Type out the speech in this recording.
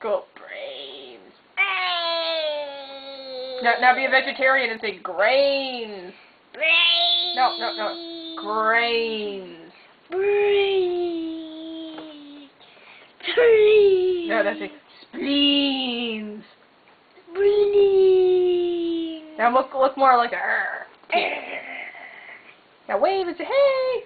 Go brains. Brains. Now, now be a vegetarian and say grains. Brains. No, no, no. Grains. Brains. Brains. No, that's it. Spleens. Spleens. Now look, look more like a. Er. Er. Now wave and say, hey.